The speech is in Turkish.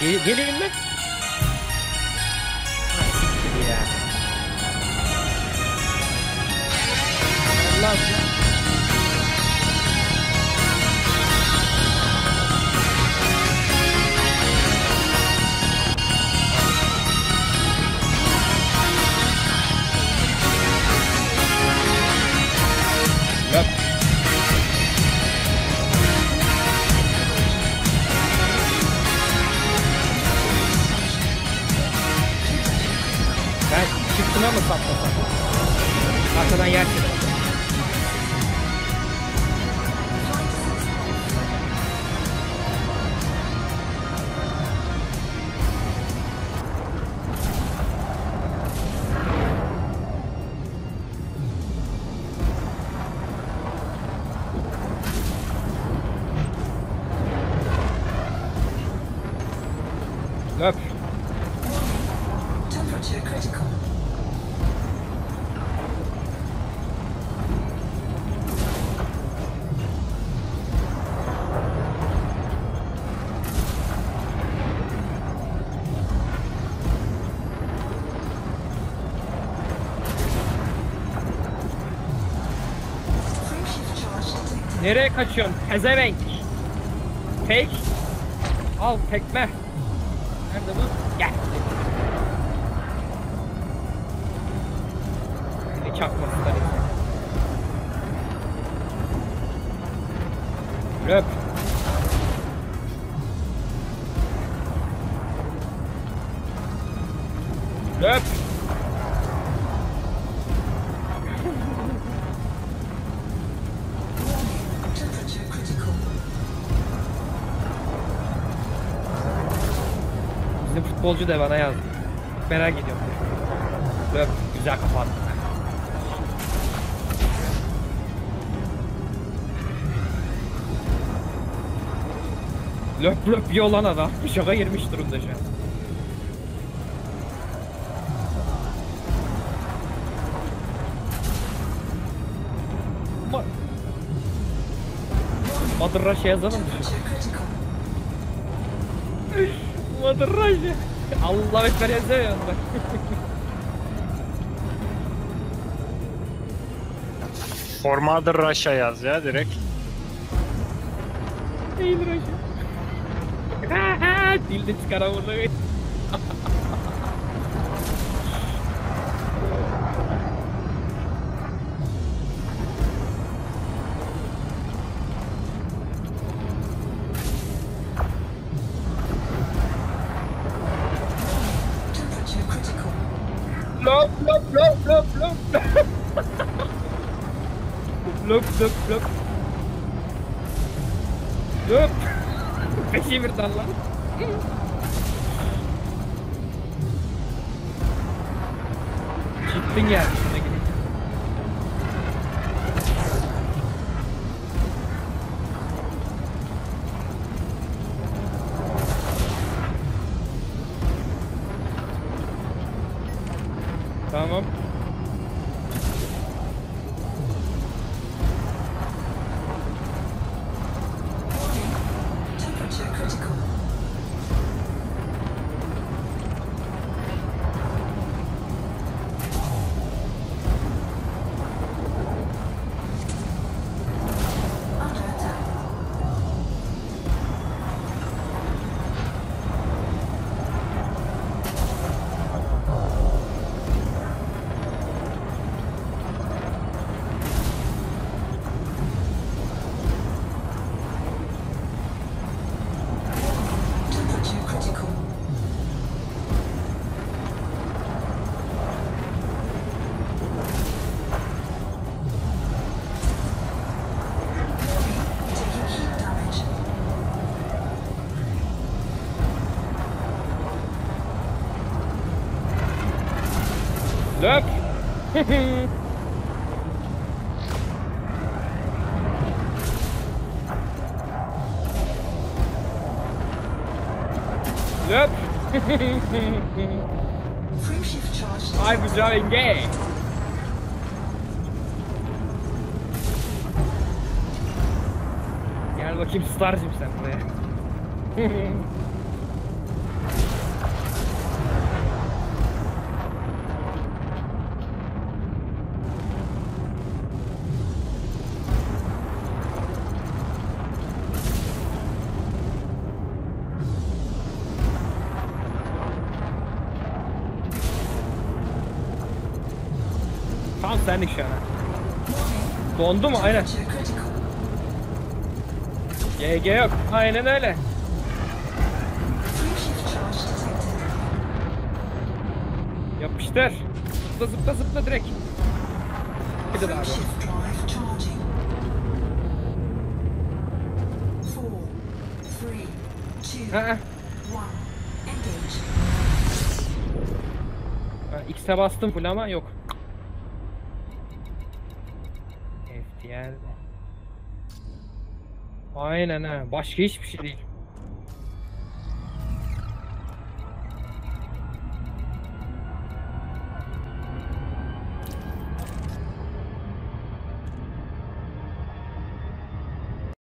Gel, geleyim mi? さっとさ。あ、そのやつだ。Up. Temperature critical. Nereye kaçıyorsun? Pezevenk. Tek. Al tekme. Nerede bu? Gel. Bir çakması da neyse. Futbolcu da bana yazdı. Merak ediyorum. Löp. Güzel kapattı. Löp löp yolan adam. Şoka girmiş durumda şu an. Ma Madraşa yazalım mı? Madraşa. Allah ekber yazıyorum bak. Formadır Russia yaz ya direkt. Değil Raşa. Dilde çıkaran loop, loop, loop, loop, loop. Loop, loop, loop. Loop. Ben je dan lang? Shift charge. Ay bu going gay. Gel bakayım starcım sen buraya. Boss sendik şu an. Dondu mu? Aynen. GG yok. Aynen öyle. Yapıştır. Zıpla zıpla zıpla direkt. One. Engage. Ha, X'e bastım full ama yok. FTL. Aynen ha. Başka hiçbir şey değil.